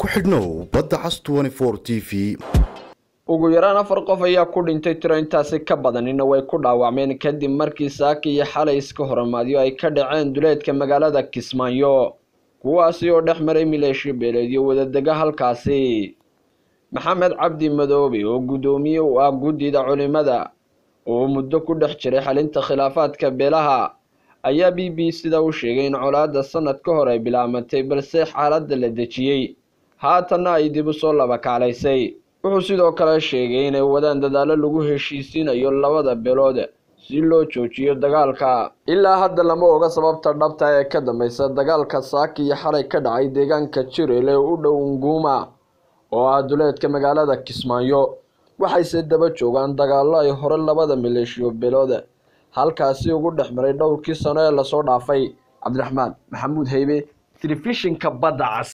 ku xidhnow badda cas t v. Ugu yaraan afar qof ayaa ku dhintay tiro intaasi ka badanina way ku dhaawacmeen kadib markii saaki iyo xalay iska horamaadyo ay ka dhaceen duleedka magaalada kismaayo. Kuwaasi oo dhex maray mileeshiyo beeleedyo wadadega halkaasi. Maxamed cabdi madoobe oo guddoomiye u ah guddida culimada oo muddo ku dhex jiray xalinta khilaafaadka beelaha ayaa b b sida u sheegay in colaadda sanad ka hor ay bilaamatay balse xaaladda la dejiyey haatanna ay dib u soo laba kaclaysay wuxuu sidoo kale sheegay inay wadaan dadaallo lagu heshiisiinayo labada beelood si loo joojiyo dagaalka. Ilaa hadda lama oga sababta dhabta ee ka dambeysa dagaalka saaki iyo xalay ka dhacay deegaanka jirele u dhow nguuma oo ah duleedka magaalada kismaayo. Waxayse daba joogaan dagaallo ay hore labada maleeshiyo beelood halkaasi ugu dhex maray dhowrkii sano ee la soo dhaafay. Cabdiraxmaan maxamuud haybe telefishinka badda cas